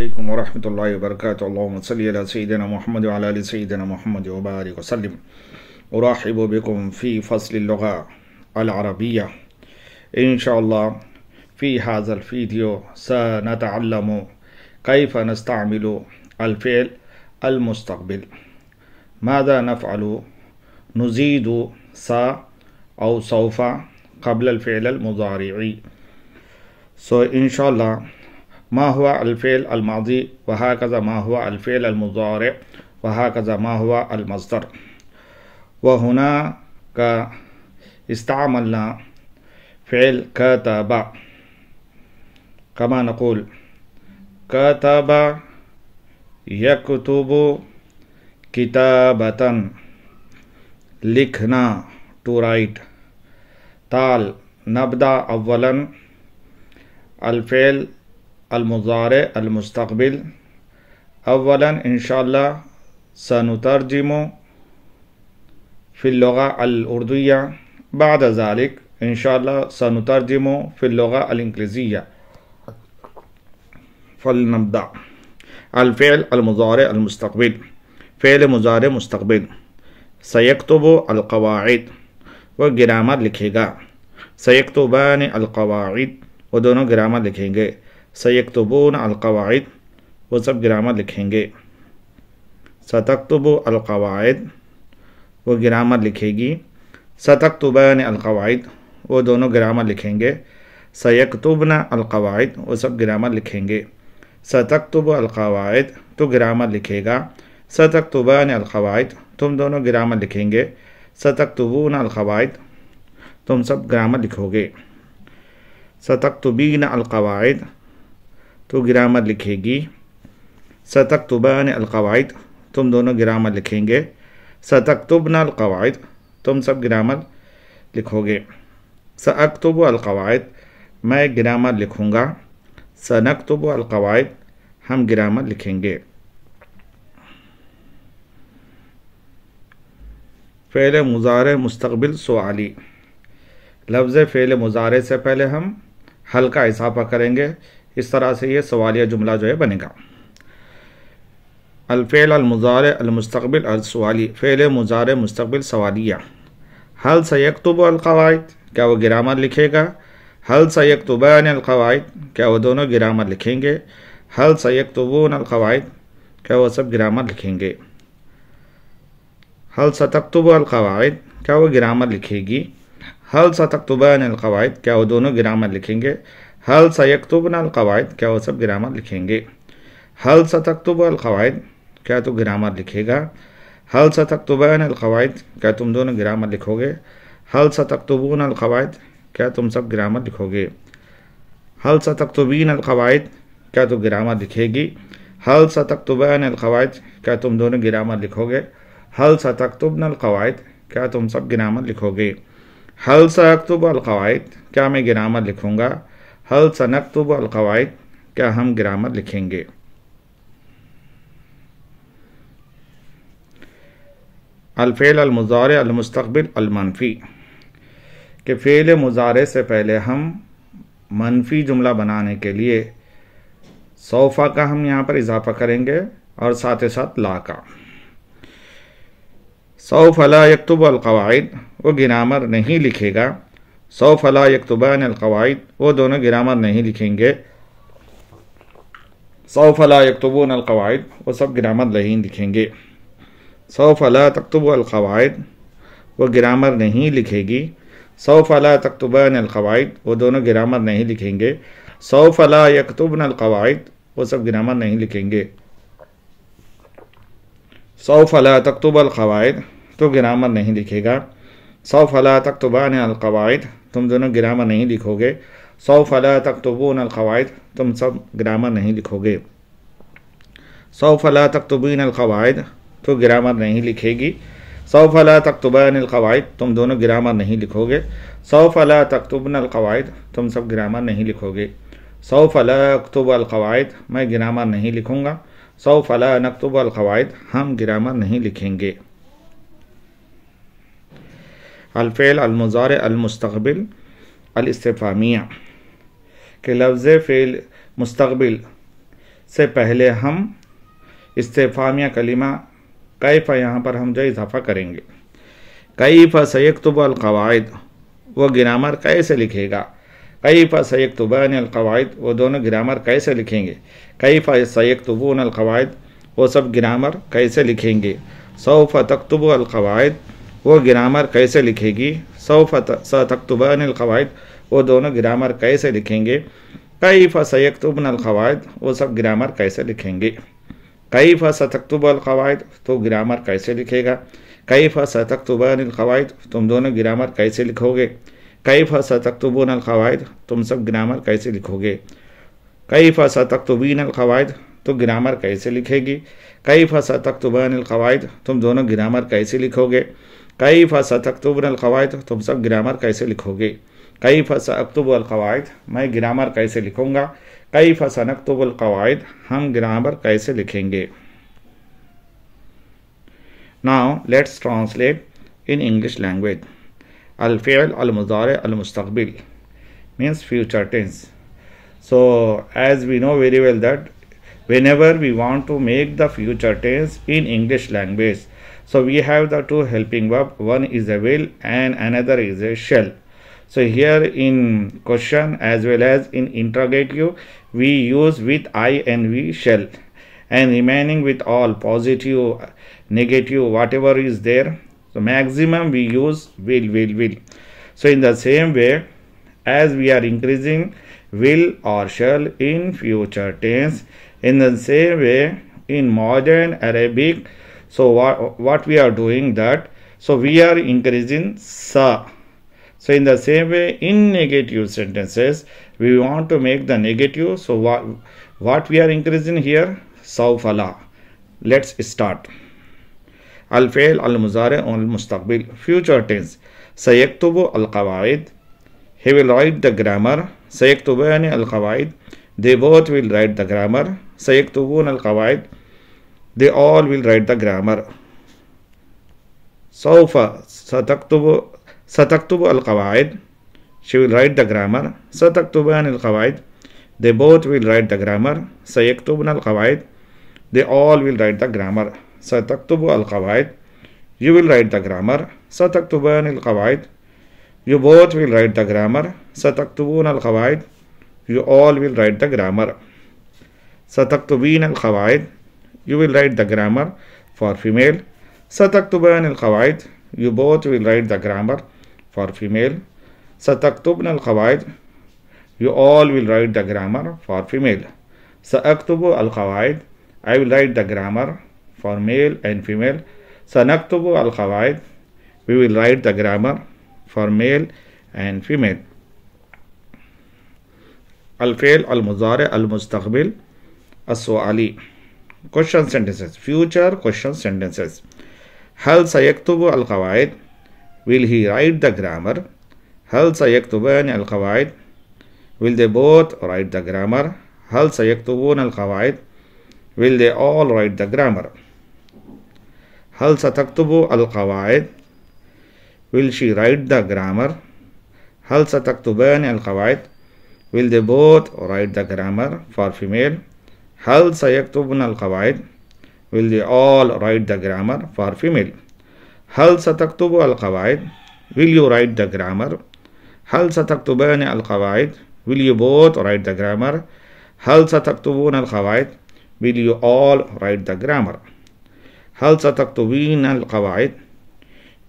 عليكم ورحمة الله وبركاته. اللهم صل على سيدنا محمد وعلى آل سيدنا محمد وبارك وسلم. أرحب بكم في فصل اللغة العربية. إن شاء الله في هذا الفيديو سنتعلم كيف نستعمل الفعل المستقبل. ماذا نفعل؟ نزيد سا أو سوف قبل الفعل المضارع. So الله ما هو الفعل الماضي وهكذا ما هو الفعل المضارع وهكذا ما هو المصدر. وهناك استعملنا فعل كتب. كما نقول كتب يكتب كتابة. لكنا to write. تعال نبدأ أولا الفعل المضارع المستقبل أولا إن شاء الله سنترجم في اللغة الأردية بعد ذلك إن شاء الله سنترجم في اللغة الإنجليزية فلنبدأ الفعل المضارع المستقبل فعل مضارع مستقبل سيكتب القواعد वो ग्रामर लिखेगा सयकतुबान अलकवाइद वो दोनों ग्रामर लिखेंगे سیکتبون القواعد، وہ سب گرامر لکھیں گے۔ ستکتب القواعد، وہ گرامر لکھے گی۔ ستکتبین القواعد، وہ دونوں گرامر لکھیں گے۔ سیکتبن القواعد، وہ سب گرامر لکھیں گے۔ ستکتب القواعد، تو گرامر لکھے گا۔ ستکتبان القواعد، تم دونوں گرامر لکھیں گے۔ ستکتبون القواعد، تم سب گرامر لکھو گے۔ ستکتبین القواعد تو گرامر لکھے گی۔ ستکتبان القواعد، تم دونوں گرامر لکھیں گے۔ ستکتبن القواعد، تم سب گرامر لکھو گے۔ ساکتب القواعد، میں گرامر لکھوں گا۔ سنکتب القواعد، ہم گرامر لکھیں گے۔ فعل مضارع مستقبل سوالی۔ لفظ فعل مضارع سے پہلے ہم ہلکا اضافہ کریں گے۔ اس طرح سے یہ سوالیہ جملہ جو ہے بنے گا۔ الفعل المضارع المستقبل السوالی فعل مضارع مستقبل سوالیہ۔ حل سیکتب القواعد؟ کیا وہ گرامر لکھے گا؟ حل سیکتبان القواعد؟ کیا وہ دونوں گرامر لکھیں گے؟ حل سیکتبون القواعد؟ کیا وہ سب گرامر لکھیں گے؟ حل ستکتب القواعد؟ کیا وہ گرامر لکھے گی؟ حل ستکتبان القواعد؟ کیا وہ دونوں گرامر لکھیں گے؟ حل سیکتبن القواعد؟ کیا وہ سب گرامر لکھیں گے؟ حل ستکتب القواعد؟ کیا تو گرامر لکھے گا؟ حل ستکتبین القواعد؟ کیا تم دونوں گرامر لکھو گے؟ حل ستکتبون القواعد؟ کیا تم سب گرامر لکھو گے؟ حل ستکتبین القواعد؟ کیا تو گرامر لکھے گی؟ حل ستکتبین القواعد؟ کیا تم دونوں گرامر لکھو گے؟ حل ستکتبن القواعد؟ کیا تم سب گرامر لکھو گے؟ حل ستکتب القواعد؟ کیا میں گرامر لکھوں گا؟ حل سنکتب القواعد؟ کیا ہم گرامر لکھیں گے؟ الفعل المضارع المستقبل المنفی، کہ فعل مضارے سے پہلے ہم منفی جملہ بنانے کے لیے صوفہ کا ہم یہاں پر اضافہ کریں گے اور ساتھ ساتھ لا کا۔ صوف لا یکتب القواعد، وہ گرامر نہیں لکھے گا۔ سو فلا یکتبان القواعد، وہ دونوں گرامر نہیں لکھیں گے۔ سو فلاح یکتبون القواعد، وہ سب گرامر نہیں لکھیں گے۔ سو فلاح تکتب القواعد، وہ گرامر نہیں لکھے گی۔ سو فلاح تکتبان القواعد، وہ دونوں گرامر نہیں لکھیں گے۔ سو فلاح یکتبن القواعد، وہ سب گرامر نہیں لکھیں گے۔ سو فلاح تکتب القواعد، تو گرامر نہیں لکھے گا۔ سو فلاح تکتبان القواعد تم دونوں گرامر نہیں لکھو گے۔ سو فلا تکتبون القواعد، تم سب گرامر نہیں لکھو گے۔ سو فلا تکتبین القواعد، تو گرامر نہیں لکھے گی۔ سو فلا تکتبین القواعد، تم دونوں گرامر نہیں لکھو گے۔ سو فلا تکتبن القواعد، تم سب گرامر نہیں لکھو گے۔ سو فلا اکتب القواعد، میں گرامر نہیں لکھوں گا۔ سو فلا نقتب القواعد، ہم گرامر نہیں لکھیں گے۔ الفعل المضارع المستقبل الاستفامیہ کہ لفظ فعل مستقبل سے پہلے ہم استفامیہ کلمہ کیف یہاں پر ہم جو اضافہ کریں گے۔ کیف سیکتب القواعد، وہ گرامر کیسے لکھے گا؟ کیف سیکتبان القواعد، وہ دونوں گرامر کیسے لکھیں گے؟ کیف سیکتبون القواعد، وہ سب گرامر کیسے لکھیں گے؟ سوف تکتب القواعد وہ گرامر کیسے لکھے گی؟ سوف ستکتبان القواعد۔ وہ دونوں گرامر کیسے لکھیں گے؟ کیف سیکتبن القواعد؟ وہ سب گرامر کیسے لکھیں گے؟ کیف ستکتب القواعد؟ تو گرامر کیسے لکھے گا؟ کیف ستکتبان القواعد؟ تم دونوں گرامر کیسے لکھو گے؟ کیف ستکتبون القواعد؟ تم سب گرامر کیسے لکھو گے؟ کیف ستکتبین القواعد؟ تو گرامر کیسے لکھے گی؟ کیف ستکتبان القواعد؟ تم دونوں گرامر کیسے لکھو گے؟ کئی فص اکتبر القواعد؟ تم سب گرامر کیسے لکھو گے؟ کئی فص اکتب القواعد؟ میں گرامر کیسے لکھوں گا؟ کئی فص نقتب القواعد؟ ہم گرامر کیسے لکھیں گے؟ Now let's translate in English language الفعل المضار المستقبل. Means future tense so as we know very well that whenever we want to make the future tense in English language so we have the two helping verb. One is a will and another is a shall. So here in question as well as in interrogative, we use with I and we shall and remaining with all positive negative whatever is there so maximum we use will will will so in the same way as we are increasing will or shall in future tense in the same way in modern arabic so what, what we are doing that so we are increasing sa so in the same way in negative sentences we want to make the negative so what what we are increasing here sawfala let's start الفعل المضارع المستقبل future tense سيكتب القواعد he will write the grammar سيكتبان القواعد they both will write the grammar سيكتبون القواعد they all will write the grammar سوف ستكتب ستكتب القواعد she will write the grammar ستكتبان القواعد they both will write the grammar سيكتبن القواعد they all will write the grammar ستكتب القواعد you will write the grammar ستكتبان القواعد you both will write the grammar ستكتبون القواعد you all will write the grammar ستكتبين القواعد you will write the grammar for female ستكتبان القواعد you both will write the grammar for female ستكتبن القواعد you all will write the grammar for female سأكتب القواعد I will write the grammar for male and female سنكتب القواعد we will write the grammar for male and female الفعل المضارع المستقبل السؤالي question sentences future question sentences هل سيكتب القواعد will he write the grammar هل سيكتبان القواعد will they both write the grammar هل سيكتبون القواعد will they all write the grammar هل ستكتب القواعد will she write the grammar هل ستكتبان القواعد will they both write the grammar for female هل سيكتبن القواعد will they all write the grammar for female هل ستكتب القواعد will you write the grammar هل ستكتبان القواعد will you both write the grammar هل ستكتبون القواعد will you all write the grammar هل ستكتبين القواعد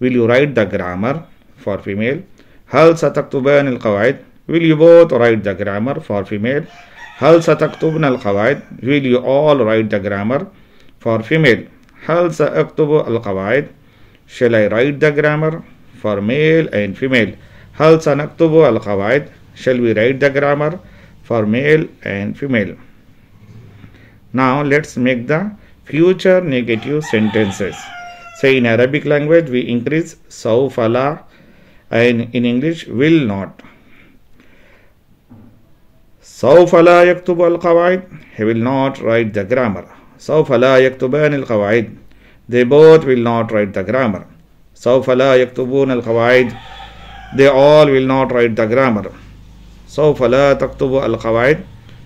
will you write the grammar for female هل ستكتبان القواعد will you both write the grammar for female Hal al? Will you all write the grammar? For female, Hal al? Shall I write the grammar? For male and female, Hal al? Shall we write the grammar? For male and female. Now let's make the future negative sentences. Say in Arabic language we increase saufala and in English will not. سوف لا يكتب القواعد he will not write the grammar سوف لا يكتبان القواعد they both will not write the grammar سوف لا يكتبون القواعد they all will not write the grammar سوف لا تكتب القواعد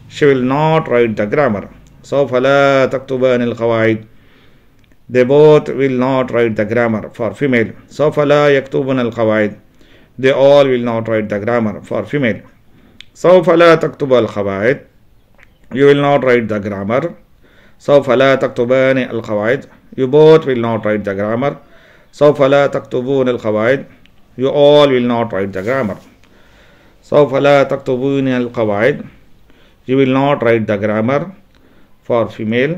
she will not write the grammar سوف لا تكتبان القواعد they both will not write the grammar for female سوف لا يكتبن القواعد they all will not write the grammar for female سوف لا تكتب القواعد you will not write the grammar سوف لا تكتبان القواعد you both will not write the grammar سوف لا تكتبون القواعد you all will not write the grammar سوف لا تكتبون القواعد you will not write the grammar for female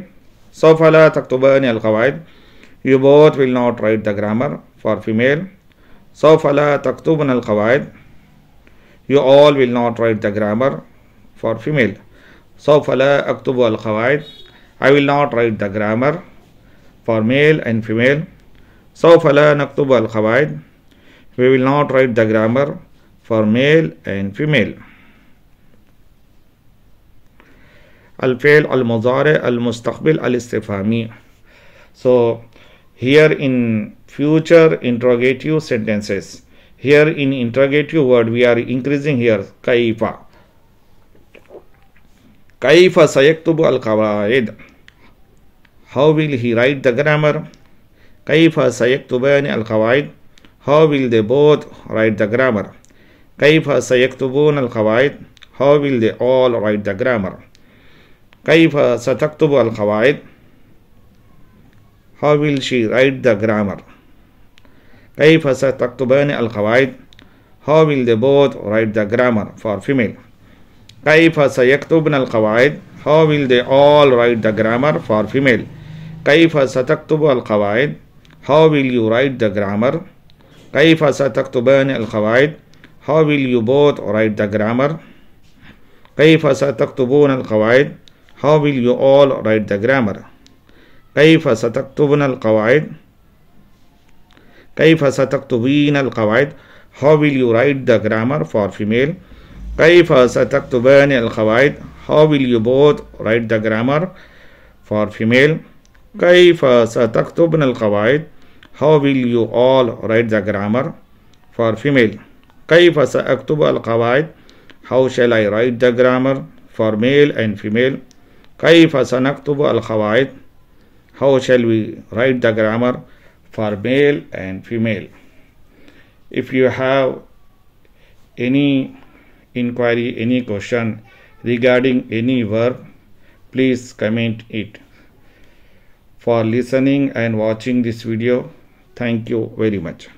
سوف لا تكتبان القواعد you both will not write the grammar for female سوف لا تكتبن القواعد you all will not write the grammar for female سوف لا أكتب القواعد I will not write the grammar for male and female سوف لا نكتب القواعد we will not write the grammar for male and female الفعل المضارع المستقبل الاستفهامي so here in future interrogative sentences Here in interrogative word we are increasing here kaifa. Kaifa sayaktubu al qawaid. How will he write the grammar? Kaifa sayaktubani al qawaid. How will they both write the grammar? Kaifa sayaktubun al qawaid. How will they all write the grammar? Kaifa sataktubu al qawaid. How will she write the grammar? كيف ستكتبان القواعد how will they both write the grammar for female كيف سيكتبن القواعد how will they all write the grammar for female كيف ستكتب القواعد how will you write the grammar كيف ستكتبان القواعد how will you both write the grammar كيف ستكتبون القواعد how will you all write the grammar كيف ستكتبن القواعد كيف ستكتبين القواعد how will you write the grammar for female كيف ستكتبان القواعد how will you both write the grammar for female كيف ستكتبن القواعد how will you all write the grammar for female كيف سأكتب القواعد how shall I write the grammar for male and female كيف سنكتب القواعد how shall we write the grammar for male and female. If you have any inquiry any question regarding any verb please comment it. For listening and watching this video thank you very much